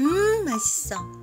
음 맛있어